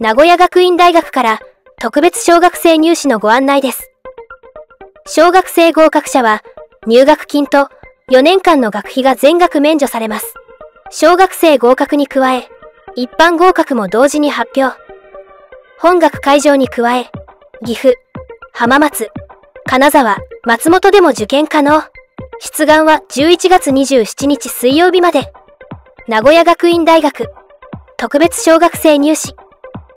名古屋学院大学から特別小学生入試のご案内です。小学生合格者は入学金と4年間の学費が全額免除されます。小学生合格に加え、一般合格も同時に発表。本学会場に加え、岐阜、浜松、金沢、松本でも受験可能。出願は11月27日水曜日まで。名古屋学院大学特別小学生入試